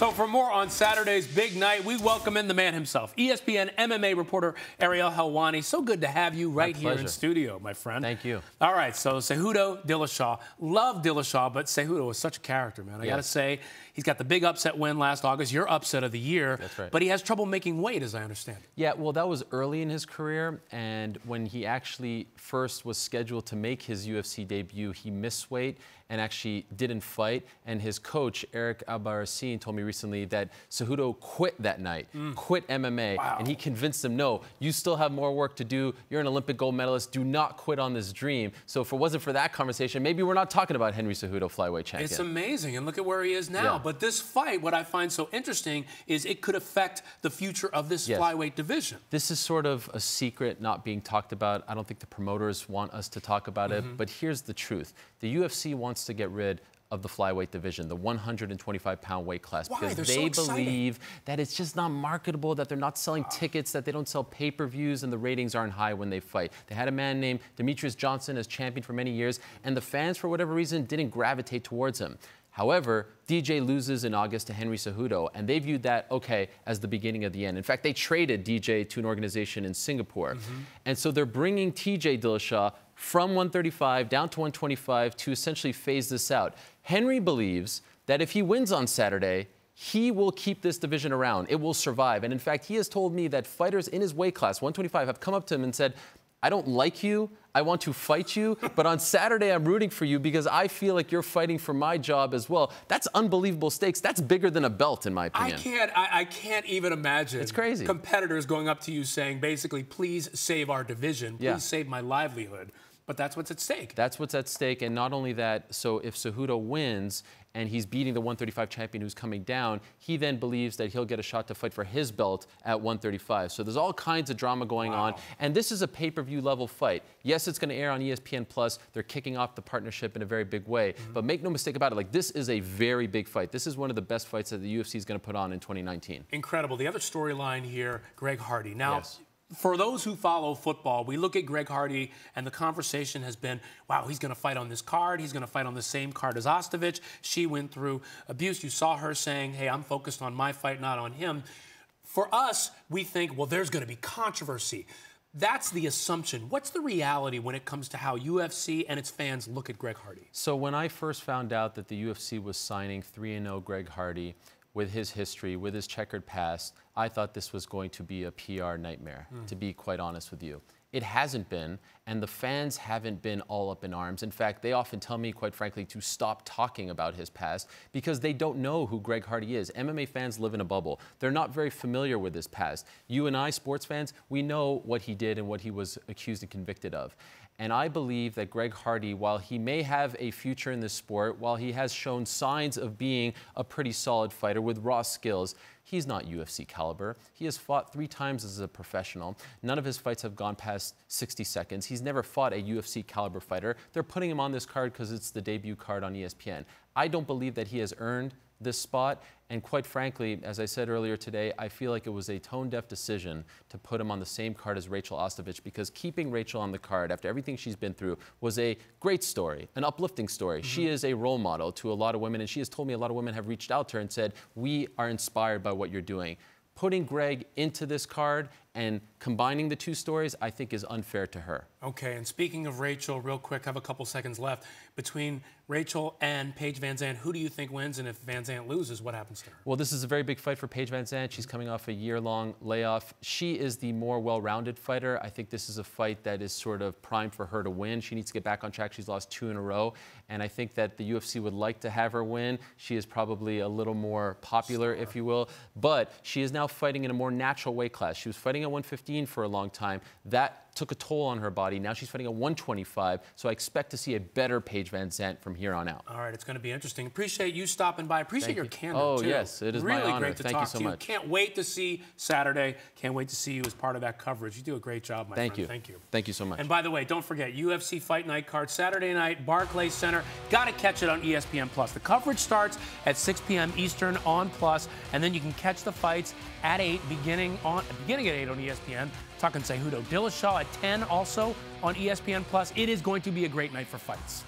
So for more on Saturday's big night, we welcome in the man himself, ESPN MMA reporter Ariel Helwani. So good to have you right here in studio, my friend. Thank you. All right, so Cejudo Dillashaw. Love Dillashaw, but Cejudo is such a character, man. I got to say, he's got the big upset win last August, your upset of the year. That's right. But he has trouble making weight, as I understand. Yeah, well, that was early in his career, and when he actually first was scheduled to make his UFC debut, he missed weight and actually didn't fight. And his coach, Eric Albarracin, told me recently that Cejudo quit that night, quit MMA, Wow. and he convinced him, no, you still have more work to do. You're an Olympic gold medalist. Do not quit on this dream. So if it wasn't for that conversation, maybe we're not talking about Henry Cejudo, flyweight champion. It's amazing, and look at where he is now. Yeah. But this fight, what I find so interesting is it could affect the future of this Yes. flyweight division. This is sort of a secret not being talked about. I don't think the promoters want us to talk about Mm-hmm. it, but here's the truth. The UFC wants to get rid of the flyweight division, the 125 pound weight class, Why? because They're they exciting. believe that it's just not marketable, that they're not selling tickets, that they don't sell pay per views, and the ratings aren't high when they fight. They had a man named Demetrious Johnson as champion for many years, and the fans, for whatever reason, didn't gravitate towards him. However, DJ loses in August to Henry Cejudo, and they viewed that, okay, as the beginning of the end. In fact, they traded DJ to an organization in Singapore. Mm-hmm. And so they're bringing TJ Dillashaw from 135 down to 125 to essentially phase this out. Henry believes that if he wins on Saturday, he will keep this division around. It will survive. And in fact, he has told me that fighters in his weight class, 125, have come up to him and said, I don't like you. I want to fight you, but on Saturday I'm rooting for you because I feel like you're fighting for my job as well. That's unbelievable stakes. That's bigger than a belt, in my opinion. I can't. I, I can't even imagine. It's crazy. Competitors going up to you saying, basically, "Please save our division. Please Yeah. save my livelihood." But that's what's at stake. That's what's at stake. And not only that, so if Cejudo wins and he's beating the 135 champion who's coming down, he then believes that he'll get a shot to fight for his belt at 135. So there's all kinds of drama going on. And this is a pay per view level fight. Yes, it's going to air on ESPN Plus. They're kicking off the partnership in a very big way. Mm-hmm. But make no mistake about it, like this is a very big fight. This is one of the best fights that the UFC is going to put on in 2019. Incredible. The other storyline here, Greg Hardy. Now. Yes. For those who follow football, we look at Greg Hardy, and the conversation has been, wow, he's going to fight on this card. He's going to fight on the same card as Ostovich. She went through abuse. You saw her saying, hey, I'm focused on my fight, not on him. For us, we think, well, there's going to be controversy. That's the assumption. What's the reality when it comes to how UFC and its fans look at Greg Hardy? So when I first found out that the UFC was signing 3-0 Greg Hardy with his history, with his checkered past, I thought this was going to be a PR nightmare, to be quite honest with you. It hasn't been, and the fans haven't been all up in arms. In fact, they often tell me, quite frankly, to stop talking about his past because they don't know who Greg Hardy is. MMA fans live in a bubble. They're not very familiar with his past. You and I, sports fans, we know what he did and what he was accused and convicted of. And I believe that Greg Hardy, while he may have a future in this sport, while he has shown signs of being a pretty solid fighter with raw skills, he's not UFC caliber. He has fought three times as a professional. None of his fights have gone past 60 seconds. He's never fought a UFC caliber fighter. They're putting him on this card because it's the debut card on ESPN. I don't believe that he has earned this spot. And quite frankly, as I said earlier today, I feel like it was a tone deaf decision to put him on the same card as Rachael Ostovich because keeping Rachael on the card after everything she's been through was a great story, an uplifting story. Mm-hmm. She is a role model to a lot of women, and she has told me a lot of women have reached out to her and said, We are inspired by what you're doing. Putting Greg into this card and combining the two stories, I think, is unfair to her. Okay, and speaking of Rachael, real quick, I have a couple seconds left. Between Rachael and Paige VanZant, who do you think wins? And if VanZant loses, what happens to her? Well, this is a very big fight for Paige VanZant. She's coming off a year-long layoff. She is the more well-rounded fighter. I think this is a fight that is sort of primed for her to win. She needs to get back on track. She's lost two in a row, and I think that the UFC would like to have her win. She is probably a little more popular, if you will, but she is now fighting in a more natural weight class. She was fighting at 115 for a long time. That took a toll on her body. Now she's fighting at 125, so I expect to see a better Paige VanZant from here on out. All right, it's going to be interesting. Appreciate you stopping by. Appreciate Thank your you. candor. Oh, too. yes, it is my really honor. great to Thank you talk so to you. much. Can't wait to see Saturday. Can't wait to see you as part of that coverage. You do a great job, my Thank friend. you. Thank you. Thank you so much. And by the way, don't forget UFC Fight Night card Saturday night, Barclays Center. Got to catch it on ESPN Plus. The coverage starts at 6 p.m. Eastern on Plus, and then you can catch the fights at 8, beginning on beginning at 8 on ESPN. Talking Cejudo Dillashaw at 10, also on ESPN Plus. It is going to be a great night for fights.